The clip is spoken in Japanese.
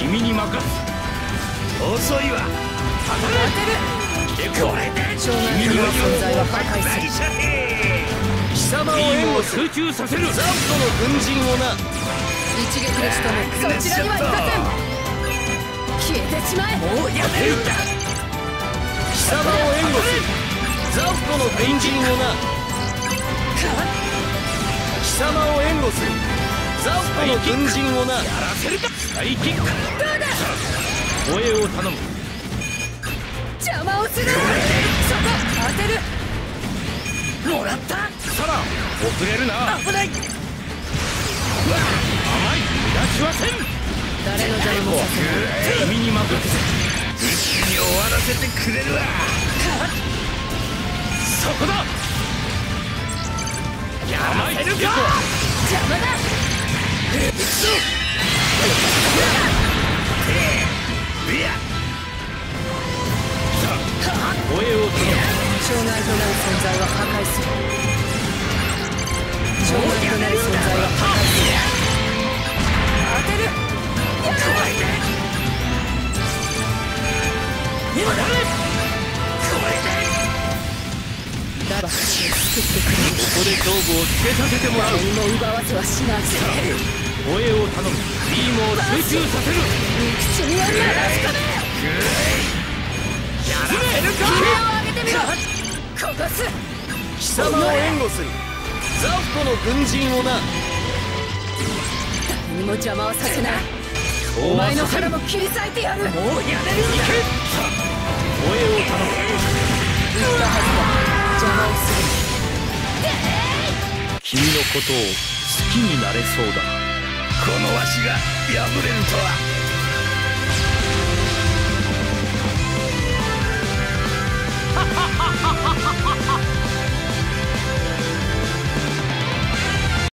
君に任す遅いわ当てるこれで障害の存在は破壊する貴様を援護する集中させるザットの軍人をな一撃で仕留めるそちらには行かせん消えてしまえもうやめるんだ貴様を援護するザットの軍人をな貴様を援護する。の軍人をな。やらせるか。サイキックどうだ。護衛を頼む。邪魔をするそこ当てる。もらった。サラ遅れるな。危ない。甘い。しはせん。誰の邪魔もさせない。君にに終わらせてくれるわ。そこだ。やらせるか邪魔だ障害となる存在は破壊する障害となる存在は破壊する当てるを救ってくれるここで勝負をつけさせてもらう何も奪わせはしない。護衛を頼むビームを集中させる口にはならしか。ねやらせるか。悲鳴を上げてみろここす貴様を援護するザットの軍人をな誰にも邪魔をさせないおお前の腹も切り裂いてやる。もうやめるんだ君のことを好きになれそうだ。このわしが敗れるとは。